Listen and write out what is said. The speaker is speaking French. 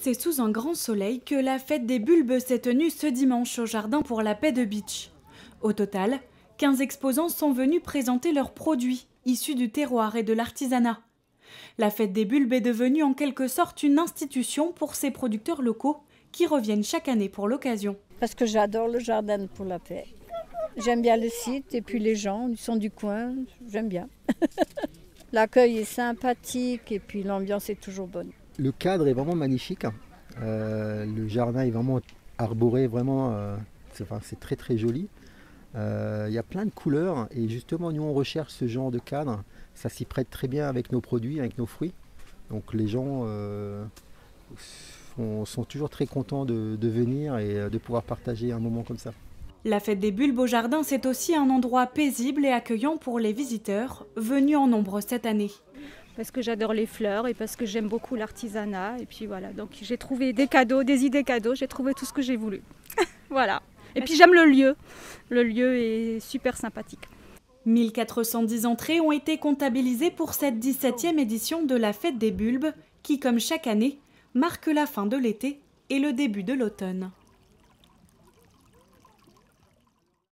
C'est sous un grand soleil que la fête des bulbes s'est tenue ce dimanche au jardin pour la paix de Beach. Au total, 15 exposants sont venus présenter leurs produits, issus du terroir et de l'artisanat. La fête des bulbes est devenue en quelque sorte une institution pour ces producteurs locaux qui reviennent chaque année pour l'occasion. Parce que j'adore le jardin pour la paix. J'aime bien le site et puis les gens, ils sont du coin, j'aime bien. L'accueil est sympathique et puis l'ambiance est toujours bonne. Le cadre est vraiment magnifique. Euh, le jardin est vraiment arboré, vraiment, euh, c'est très très joli. Euh, il y a plein de couleurs et justement nous on recherche ce genre de cadre. Ça s'y prête très bien avec nos produits, avec nos fruits. Donc les gens sont, toujours très contents de venir et de pouvoir partager un moment comme ça. La fête des bulbes au jardin, c'est aussi un endroit paisible et accueillant pour les visiteurs, venus en nombre cette année. Parce que j'adore les fleurs et parce que j'aime beaucoup l'artisanat. Et puis voilà, donc j'ai trouvé des cadeaux, des idées cadeaux, j'ai trouvé tout ce que j'ai voulu. voilà. Et puis j'aime le lieu. Le lieu est super sympathique. 1410 entrées ont été comptabilisées pour cette 17e édition de la Fête des Bulbes, qui, comme chaque année, marque la fin de l'été et le début de l'automne.